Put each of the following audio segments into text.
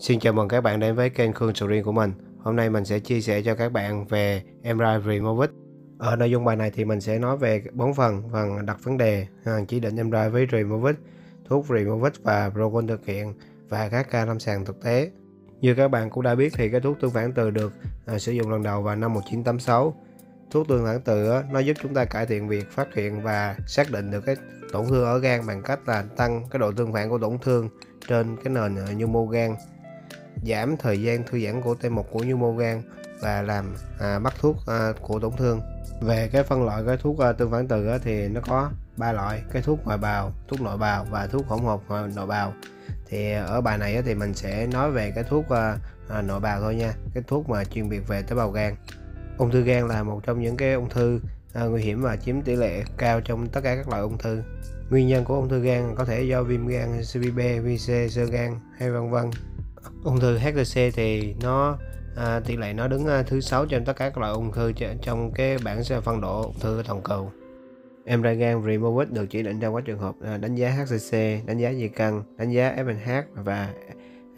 Xin chào mừng các bạn đến với kênh Khương Sầu Riêng của mình. Hôm nay mình sẽ chia sẻ cho các bạn về MRI Removit. Ở nội dung bài này thì mình sẽ nói về bốn phần, phần đặt vấn đề, à, chỉ định MRI với Removit, thuốc Removit và Procon thực hiện và các ca lâm sàng thực tế. Như các bạn cũng đã biết thì cái thuốc tương phản từ được à, sử dụng lần đầu vào năm 1986. Thuốc tương phản từ nó giúp chúng ta cải thiện việc phát hiện và xác định được cái tổn thương ở gan bằng cách là tăng cái độ tương phản của tổn thương trên cái nền à, nhu mô gan giảm thời gian thư giãn của T1 của nhu mô gan và làm à, bắt thuốc à, của tổn thương. Về cái phân loại cái thuốc à, tương phản từ á, thì nó có ba loại cái thuốc ngoại bào thuốc nội bào và thuốc hỗn hợp nội bào. Thì ở bài này á, thì mình sẽ nói về cái thuốc à, à, nội bào thôi nha cái thuốc mà chuyên biệt về tế bào gan. Ung thư gan là một trong những cái ung thư à, nguy hiểm và chiếm tỷ lệ cao trong tất cả các loại ung thư. Nguyên nhân của ung thư gan có thể do viêm gan CVB, vc C, sơ gan hay vân vân ung thư HCC thì nó à, tỷ lệ nó đứng à, thứ sáu trên tất cả các loại ung thư trong cái bảng phân độ ung thư toàn cầu MRI gan Removit được chỉ định trong các trường hợp à, đánh giá HCC, đánh giá di căn, đánh giá FNH và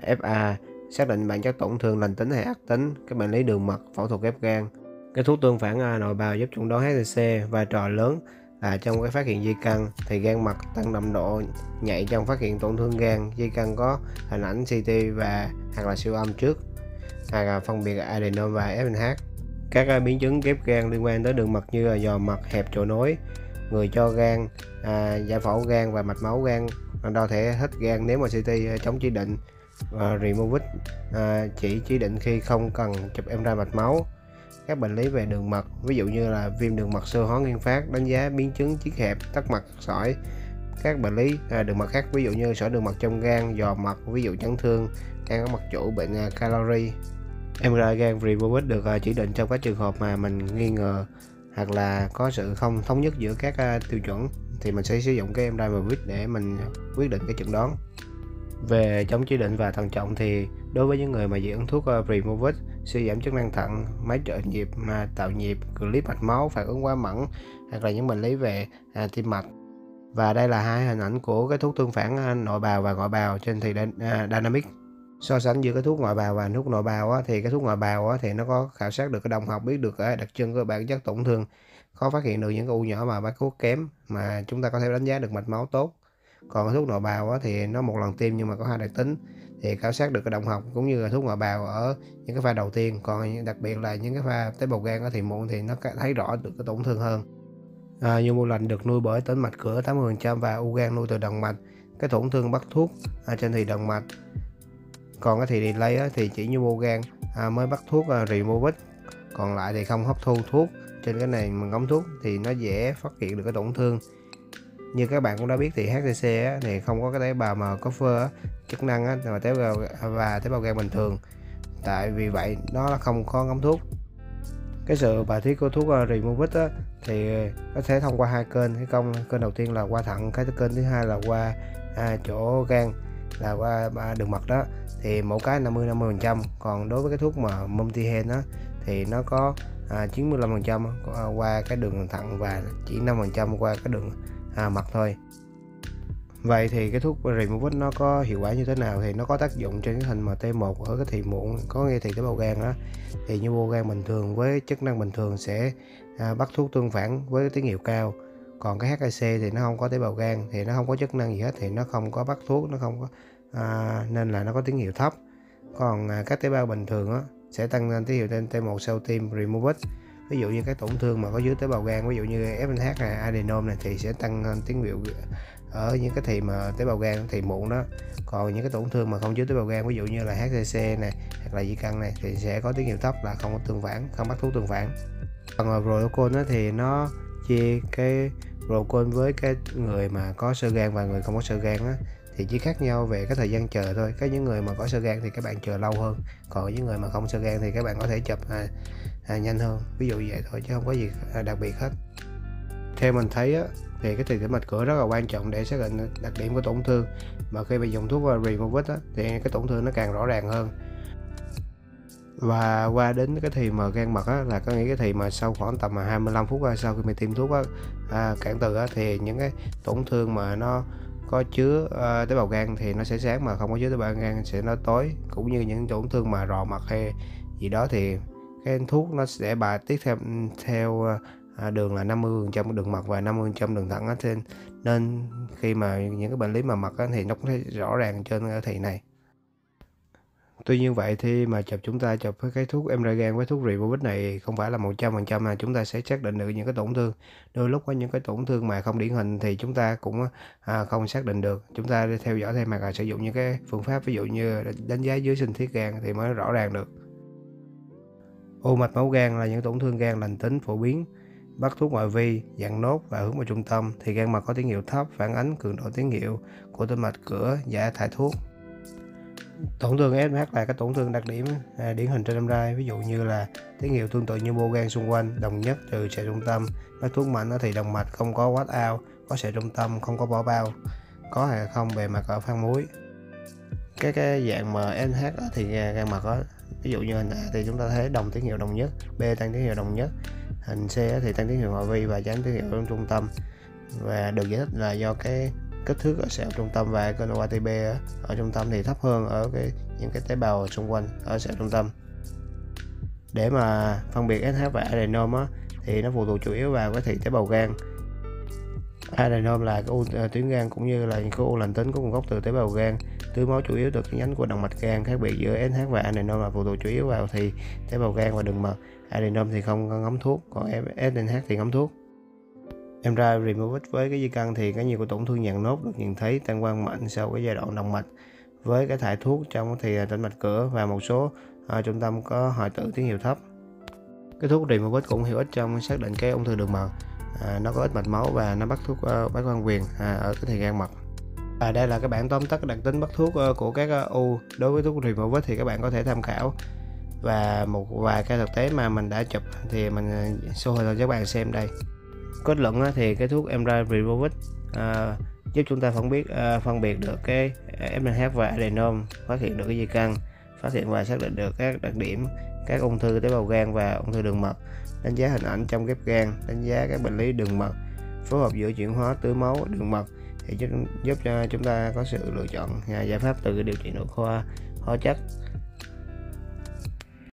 FA, xác định bản chất tổn thương lành tính hay ác tính, các bệnh lý đường mật, phẫu thuật ghép gan. Cái thuốc tương phản à, nội bào giúp chẩn đoán HCC vai trò lớn à, trong cái phát hiện di căn thì gan mật tăng nồng độ nhạy trong phát hiện tổn thương gan. Di căn có hình ảnh CT và hoặc là siêu âm trước hoặc là phân biệt adenom và FNH các à, biến chứng ghép gan liên quan tới đường mật như là dò mật hẹp chỗ nối người cho gan à, giải phẫu gan và mạch máu gan đo thể hết gan nếu mà CT à, chống chỉ định và Removit à, chỉ chỉ định khi không cần chụp em ra mạch máu các bệnh lý về đường mật ví dụ như là viêm đường mật sơ hóa nguyên phát đánh giá biến chứng chiếc hẹp tắc mật sỏi. Các bệnh lý à, đường mật khác ví dụ như sỏi đường mật trong gan dò mật ví dụ chấn thương can ở mật chủ bệnh à, calorie. MRI gan Removit được à, chỉ định trong các trường hợp mà mình nghi ngờ hoặc là có sự không thống nhất giữa các uh, tiêu chuẩn thì mình sẽ sử dụng cái MRI Removit để mình quyết định cái chẩn đoán về chống chỉ định và thận trọng thì đối với những người mà dị ứng thuốc uh, suy giảm chức năng thận máy trợ nhịp mà tạo nhịp clip mạch máu phản ứng quá mẫn hoặc là những bệnh lý về à, tim mạch. Và đây là hai hình ảnh của cái thuốc tương phản à, nội bào và ngoại bào trên thì à, Dynamic. So sánh giữa cái thuốc ngoại bào và thuốc nội bào á, thì cái thuốc ngoại bào á, thì nó có khảo sát được cái đồng học biết được cái đặc trưng của bản chất tổn thương khó phát hiện được những cái u nhỏ mà bác thuốc kém mà chúng ta có thể đánh giá được mạch máu tốt còn cái thuốc nội bào thì nó một lần tiêm nhưng mà có hai đặc tính. Thì khảo sát được cái động học cũng như là thuốc ngoại bào ở những cái pha đầu tiên. Còn đặc biệt là những cái pha tế bào gan thì muộn thì nó thấy rõ được cái tổn thương hơn. À, nhu mô lành được nuôi bởi tính mạch cửa 80% và u gan nuôi từ động mạch. Cái tổn thương bắt thuốc ở trên thì động mạch. Còn cái thì delay á, thì chỉ nhu mô gan à, mới bắt thuốc à, removit còn lại thì không hấp thu thuốc. Trên cái này mình ngóng thuốc thì nó dễ phát hiện được cái tổn thương như các bạn cũng đã biết thì HCC á, thì không có cái tế bào mà có phơ chức năng á, mà tế bào và tế bào gan bình thường. Tại vì vậy nó không có ngấm thuốc. Cái sự bài thiết của thuốc ờ, Removit á, thì có thể thông qua hai kênh. Cái công kênh đầu tiên là qua thận cái kênh thứ hai là qua à, chỗ gan là qua à, đường mật đó. Thì mỗi cái 50 50 phần trăm. Còn đối với cái thuốc mà Multihen đó thì nó có à, 95 phần trăm à, qua cái đường thận và chỉ 5 phần trăm qua cái đường à, mặt thôi. Vậy thì cái thuốc Removit nó có hiệu quả như thế nào? Thì nó có tác dụng trên cái hình MT1 ở cái thị muộn có nghe thì tế bào gan đó thì như mô gan bình thường với chức năng bình thường sẽ à, bắt thuốc tương phản với tín hiệu cao. Còn cái HIC thì nó không có tế bào gan thì nó không có chức năng gì hết thì nó không có bắt thuốc nó không có à, nên là nó có tín hiệu thấp. Còn à, các tế bào bình thường á, sẽ tăng lên tín hiệu trên T1 sau tim Removit ví dụ như các tổn thương mà có dưới tế bào gan ví dụ như FNH này, adenom này thì sẽ tăng tiếng tín hiệu ở những cái thì mà tế bào gan thì muộn đó. Còn những cái tổn thương mà không chứa tế bào gan ví dụ như là HCC này hoặc là di căn này thì sẽ có tiếng hiệu thấp là không có tương phản không bắt thuốc tương phản. Còn ờ, protocol thì nó chia cái protocol với cái người mà có sơ gan và người không có sơ gan á thì chỉ khác nhau về cái thời gian chờ thôi. Có những người mà có sơ gan thì các bạn chờ lâu hơn. Còn những người mà không sơ gan thì các bạn có thể chụp à, à, nhanh hơn. Ví dụ vậy thôi chứ không có gì à, đặc biệt hết. Theo mình thấy á, thì cái tiền tĩnh mạch cửa rất là quan trọng để xác định đặc điểm của tổn thương. Mà khi mình dùng thuốc à, Removit á, thì cái tổn thương nó càng rõ ràng hơn. Và qua đến cái thì mà gan mật á, là có nghĩa cái thì mà sau khoảng tầm à, 25 phút sau khi mình tiêm thuốc á, à, cản từ á, thì những cái tổn thương mà nó có chứa uh, tế bào gan thì nó sẽ sáng mà không có chứa tế bào gan sẽ nó tối cũng như những tổn thương mà rò mặt hay gì đó thì cái thuốc nó sẽ bài tiết ừ, theo theo đường là 50% đường mặt và 50% đường thẳng trên nên khi mà những cái bệnh lý mà mật thì nó cũng thấy rõ ràng trên cái thị này. Tuy nhiên vậy thì mà chụp chúng ta chụp với cái thuốc Emragan với thuốc Ribovit này không phải là 100% mà chúng ta sẽ xác định được những cái tổn thương. Đôi lúc có những cái tổn thương mà không điển hình thì chúng ta cũng à, không xác định được. Chúng ta theo dõi thêm hoặc là sử dụng những cái phương pháp ví dụ như đánh giá dưới sinh thiết gan thì mới rõ ràng được. U mạch máu gan là những tổn thương gan lành tính phổ biến. Bắt thuốc ngoại vi, dạng nốt và hướng vào trung tâm thì gan mật có tín hiệu thấp phản ánh cường độ tín hiệu của tinh mạch cửa giả thải thuốc tổn thương SMH là cái tổn thương đặc điểm à, điển hình trên MRI ví dụ như là tín hiệu tương tự như mô gan xung quanh đồng nhất trừ sẹo trung tâm. Các thuốc mạnh thì động mạch không có watt out có sẹo trung tâm không có bỏ bao có hay không bề mặt ở phan muối. Cái cái dạng mà NH thì à, gan mật đó ví dụ như hình A thì chúng ta thấy đồng tín hiệu đồng nhất B tăng tín hiệu đồng nhất hình C thì tăng tín hiệu ngoại vi và tránh tín hiệu trong trung tâm. Và được giải thích là do cái kích thước ở sẹo trung tâm và cái OATB ở trung tâm thì thấp hơn ở cái những cái tế bào xung quanh ở sẹo trung tâm. Để mà phân biệt SH và adenom á, thì nó phụ thuộc chủ yếu vào cái thị tế bào gan. Adenom là cái u à, tuyến gan cũng như là những cái u lành tính có nguồn gốc từ tế bào gan. Tưới máu chủ yếu từ cái nhánh của động mạch gan khác biệt giữa SH và adenom là phụ thuộc chủ yếu vào thì tế bào gan và đường mật. Adenom thì không ngấm thuốc còn SNH thì ngấm thuốc. Em ra Removit với cái di căn thì cái nhiều của tổn thương dạng nốt được nhìn thấy tăng quan mạnh sau cái giai đoạn động mạch với cái thải thuốc trong thì à, tĩnh mạch cửa và một số à, trung tâm có hoại tử tín hiệu thấp. Cái thuốc Removit cũng hữu ích trong xác định cái ung thư đường mật. À, nó có ít mạch máu và nó bắt thuốc uh, bắt quan quyền à, ở cái thời gan mật. và đây là cái bản tóm tắt đặc tính bắt thuốc uh, của các uh, u đối với thuốc Removit thì các bạn có thể tham khảo và một vài cái thực tế mà mình đã chụp thì mình show cho các bạn xem đây kết luận thì cái thuốc Emra Ribovit à, giúp chúng ta phân biết à, phân biệt được cái à, MNH và adenom phát hiện được cái di căn phát hiện và xác định được các đặc điểm các ung thư tế bào gan và ung thư đường mật đánh giá hình ảnh trong ghép gan đánh giá các bệnh lý đường mật phối hợp giữa chuyển hóa tưới máu đường mật thì giúp, giúp cho chúng ta có sự lựa chọn à, giải pháp từ điều trị nội khoa hóa chất.